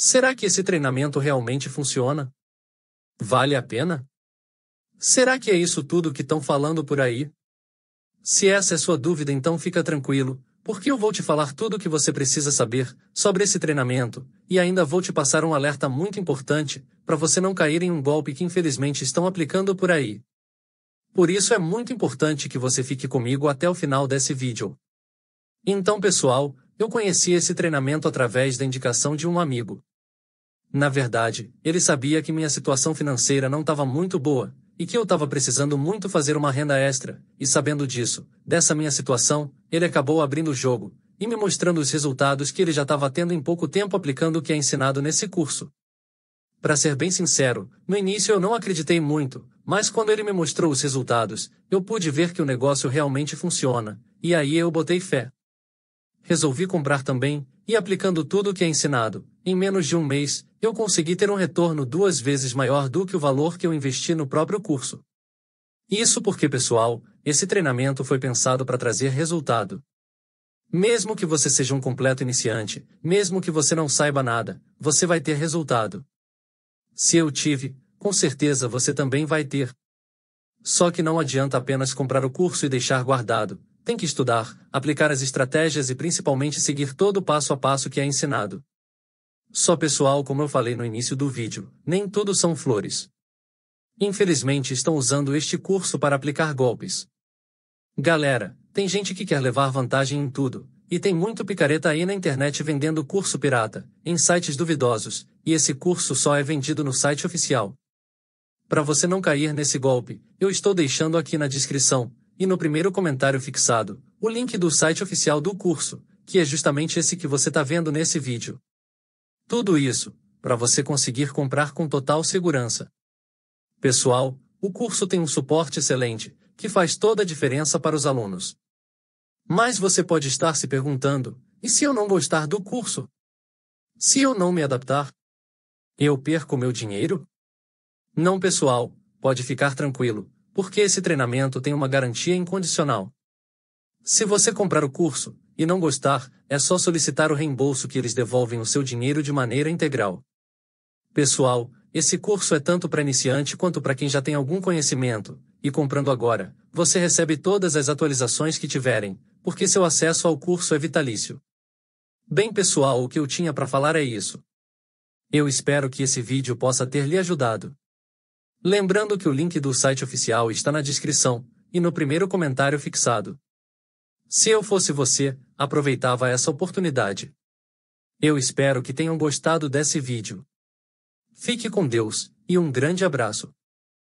Será que esse treinamento realmente funciona? Vale a pena? Será que é isso tudo que estão falando por aí? Se essa é sua dúvida, então fica tranquilo, porque eu vou te falar tudo o que você precisa saber sobre esse treinamento, e ainda vou te passar um alerta muito importante, para você não cair em um golpe que infelizmente estão aplicando por aí. Por isso é muito importante que você fique comigo até o final desse vídeo. Então, pessoal, eu conheci esse treinamento através da indicação de um amigo. Na verdade, ele sabia que minha situação financeira não estava muito boa, e que eu estava precisando muito fazer uma renda extra, e sabendo disso, dessa minha situação, ele acabou abrindo o jogo, e me mostrando os resultados que ele já estava tendo em pouco tempo aplicando o que é ensinado nesse curso. Para ser bem sincero, no início eu não acreditei muito, mas quando ele me mostrou os resultados, eu pude ver que o negócio realmente funciona, e aí eu botei fé. Resolvi comprar também, e aplicando tudo o que é ensinado, em menos de um mês, eu consegui ter um retorno duas vezes maior do que o valor que eu investi no próprio curso. Isso porque, pessoal, esse treinamento foi pensado para trazer resultado. Mesmo que você seja um completo iniciante, mesmo que você não saiba nada, você vai ter resultado. Se eu tive, com certeza você também vai ter. Só que não adianta apenas comprar o curso e deixar guardado. Tem que estudar, aplicar as estratégias e principalmente seguir todo o passo a passo que é ensinado. Só pessoal, como eu falei no início do vídeo, nem tudo são flores. Infelizmente estão usando este curso para aplicar golpes. Galera, tem gente que quer levar vantagem em tudo, e tem muito picareta aí na internet vendendo curso pirata, em sites duvidosos, e esse curso só é vendido no site oficial. Para você não cair nesse golpe, eu estou deixando aqui na descrição, e no primeiro comentário fixado, o link do site oficial do curso, que é justamente esse que você está vendo nesse vídeo. Tudo isso, para você conseguir comprar com total segurança. Pessoal, o curso tem um suporte excelente, que faz toda a diferença para os alunos. Mas você pode estar se perguntando: e se eu não gostar do curso? Se eu não me adaptar? Eu perco meu dinheiro? Não, pessoal, pode ficar tranquilo, porque esse treinamento tem uma garantia incondicional. Se você comprar o curso e não gostar, é só solicitar o reembolso que eles devolvem o seu dinheiro de maneira integral. Pessoal, esse curso é tanto para iniciante quanto para quem já tem algum conhecimento, e comprando agora, você recebe todas as atualizações que tiverem, porque seu acesso ao curso é vitalício. Bem pessoal, o que eu tinha para falar é isso. Eu espero que esse vídeo possa ter lhe ajudado. Lembrando que o link do site oficial está na descrição e no primeiro comentário fixado. Se eu fosse você, aproveitava essa oportunidade. Eu espero que tenham gostado desse vídeo. Fique com Deus e um grande abraço.